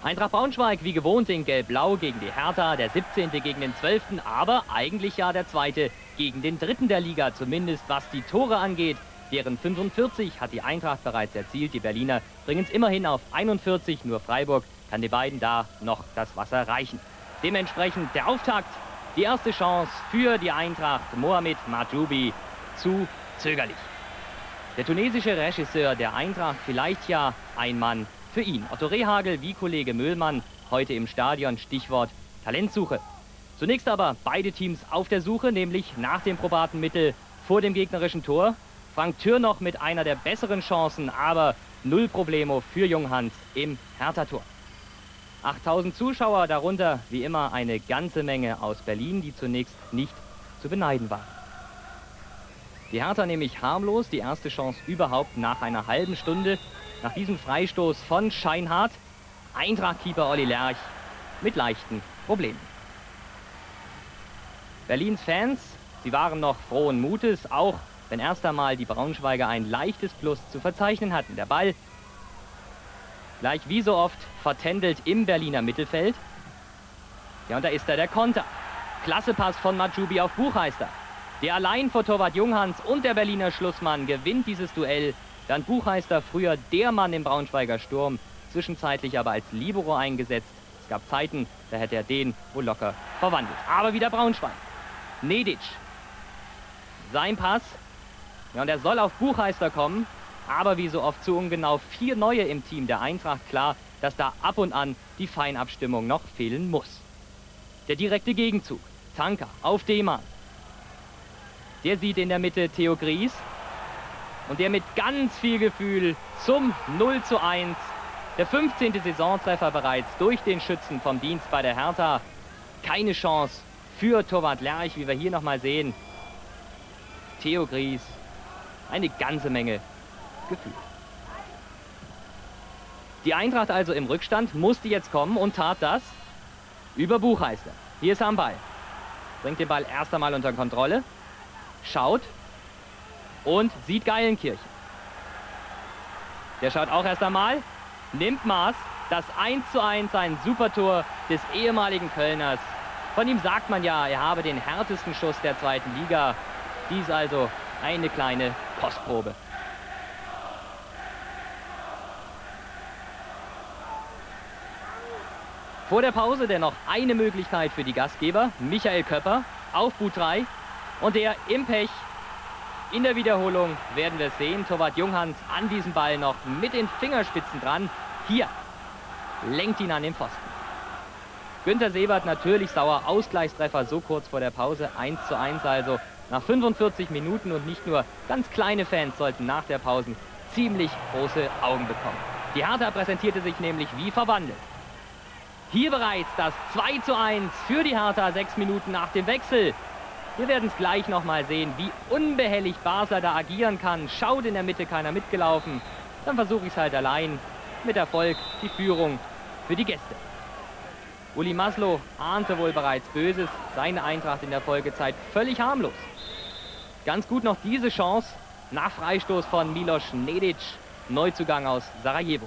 Eintracht Braunschweig wie gewohnt in Gelb-Blau gegen die Hertha, der 17. gegen den 12., aber eigentlich ja der zweite gegen den dritten der Liga, zumindest was die Tore angeht. Deren 45 hat die Eintracht bereits erzielt. Die Berliner bringen es immerhin auf 41. Nur Freiburg kann den beiden da noch das Wasser reichen. Dementsprechend der Auftakt, die erste Chance für die Eintracht. Mohamed Majoubi zu zögerlich. Der tunesische Regisseur der Eintracht, vielleicht ja ein Mann für ihn. Otto Rehagel wie Kollege Müllmann heute im Stadion, Stichwort Talentsuche. Zunächst aber beide Teams auf der Suche, nämlich nach dem probaten Mittel vor dem gegnerischen Tor. Frank Thür noch mit einer der besseren Chancen, aber null Problemo für Junghans im Hertha-Tor. 8000 Zuschauer, darunter wie immer eine ganze Menge aus Berlin, die zunächst nicht zu beneiden waren. Die Hertha nämlich harmlos, die erste Chance überhaupt nach einer halben Stunde nach diesem Freistoß von Scheinhardt. Eintracht-Keeper Olli Lerch mit leichten Problemen. Berlins Fans, sie waren noch frohen Mutes, auch wenn erst einmal die Braunschweiger ein leichtes Plus zu verzeichnen hatten. Der Ball gleich wie so oft vertändelt im Berliner Mittelfeld. Ja, und da ist er der Konter. Klasse Pass von Majubi auf Buchheister. Der allein vor Torwart Junghans und der Berliner Schlussmann gewinnt dieses Duell dann Buchheister früher der Mann im Braunschweiger Sturm, zwischenzeitlich aber als Libero eingesetzt. Es gab Zeiten, da hätte er den wohl locker verwandelt. Aber wieder Braunschweig. Nedic. Sein Pass. Ja, und er soll auf Buchheister kommen. Aber wie so oft zu ungenau vier neue im Team der Eintracht. Klar, dass da ab und an die Feinabstimmung noch fehlen muss. Der direkte Gegenzug. Tanker auf Deman. Der sieht in der Mitte Theo Gries. Und der mit ganz viel Gefühl zum 0 zu 1. Der 15. Saisontreffer bereits durch den Schützen vom Dienst bei der Hertha. Keine Chance für Torwart Lerch, wie wir hier nochmal sehen. Theo Gries, eine ganze Menge Gefühl. Die Eintracht also im Rückstand, musste jetzt kommen und tat das über Buchheister. Hier ist er am Ball. Bringt den Ball erst einmal unter Kontrolle. Schaut, und sieht Geilenkirchen. Der schaut auch erst einmal, nimmt Maß, das 1 zu 1 ein Supertor des ehemaligen Kölners. Von ihm sagt man ja, er habe den härtesten Schuss der zweiten Liga. Dies also eine kleine Postprobe. Vor der Pause dennoch eine Möglichkeit für die Gastgeber, Michael Köpper auf Boot 3 und der im Pech in der Wiederholung werden wir sehen. Torwart Junghans an diesem Ball noch mit den Fingerspitzen dran. Hier lenkt ihn an den Pfosten. Günter Sebert natürlich sauer. Ausgleichstreffer so kurz vor der Pause. 1 zu 1 also nach 45 Minuten. Und nicht nur ganz kleine Fans sollten nach der Pause ziemlich große Augen bekommen. Die Hertha präsentierte sich nämlich wie verwandelt. Hier bereits das 2 zu 1 für die Hertha, sechs Minuten nach dem Wechsel. Wir werden es gleich nochmal sehen, wie unbehelligt Basler da agieren kann. Schaut in der Mitte keiner mitgelaufen. Dann versuche ich es halt allein. Mit Erfolg die Führung für die Gäste. Uli Maslow ahnte wohl bereits Böses. Seine Eintracht in der Folgezeit völlig harmlos. Ganz gut noch diese Chance nach Freistoß von Milos Nedic, Neuzugang aus Sarajevo.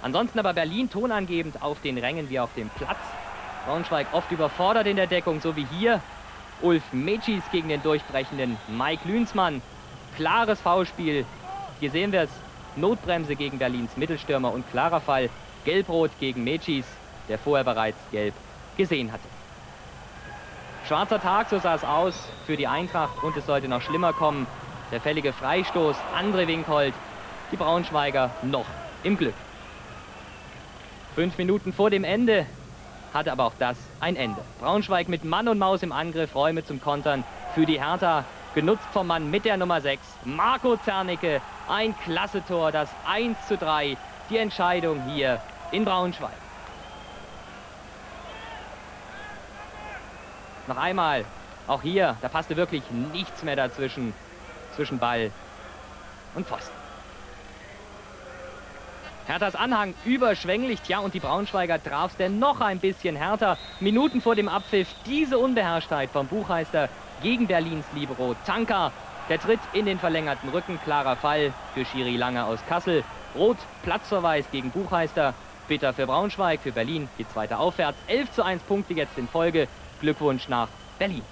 Ansonsten aber Berlin tonangebend auf den Rängen wie auf dem Platz. Braunschweig oft überfordert in der Deckung, so wie hier. Ulf Mechis gegen den durchbrechenden Mike Lünsmann. Klares Foulspiel. Hier sehen wir es. Notbremse gegen Berlins Mittelstürmer und klarer Fall. Gelbrot gegen Mechis, der vorher bereits gelb gesehen hatte. Schwarzer Tag, so sah es aus für die Eintracht und es sollte noch schlimmer kommen. Der fällige Freistoß, André Winkhold, die Braunschweiger noch im Glück. Fünf Minuten vor dem Ende hatte aber auch das ein Ende. Braunschweig mit Mann und Maus im Angriff, Räume zum Kontern für die Hertha, genutzt vom Mann mit der Nummer 6, Marco Zernicke, ein klasse Tor, das 1 zu 3, die Entscheidung hier in Braunschweig. Noch einmal, auch hier, da passte wirklich nichts mehr dazwischen, zwischen Ball und Pfosten. Herthas Anhang überschwänglich. Tja, und die Braunschweiger traf es denn noch ein bisschen härter. Minuten vor dem Abpfiff diese Unbeherrschtheit vom Buchheister gegen Berlins Libero Tanker. Der Tritt in den verlängerten Rücken, klarer Fall für Schiri Lange aus Kassel. Rot, Platzverweis gegen Buchheister. Bitter für Braunschweig, für Berlin geht es weiter aufwärts. 11 zu 1 Punkte jetzt in Folge. Glückwunsch nach Berlin.